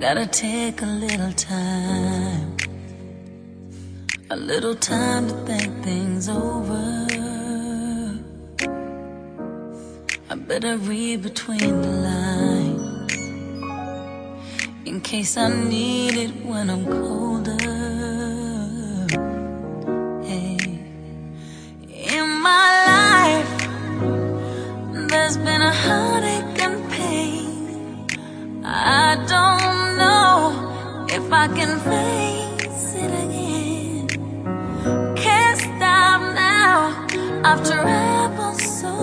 Gotta take a little time, a little time to think things over. I better read between the lines in case I need it when I'm colder. Hey. In my life, there's been a heartache and pain. I don't I can face it again. Can't stop now. I've traveled so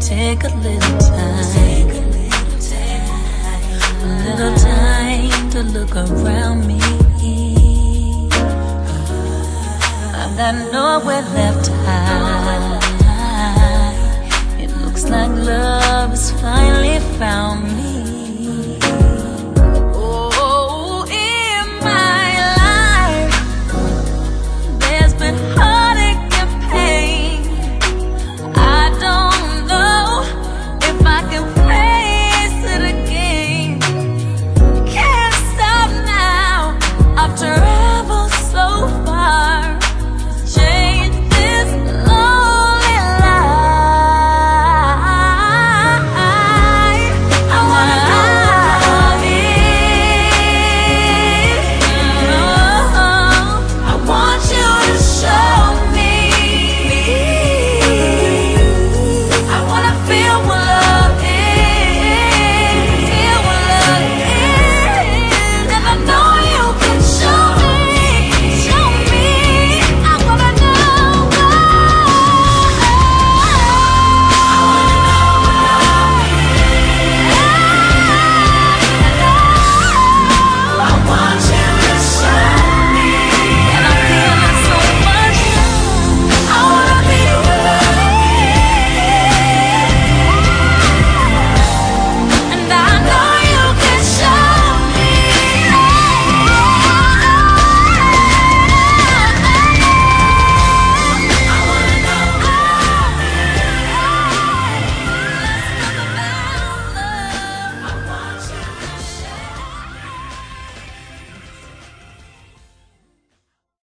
take a little time. A little time to look around me. I've got nowhere left to hide. It looks like love has finally found me. Oh, in my life, there's been.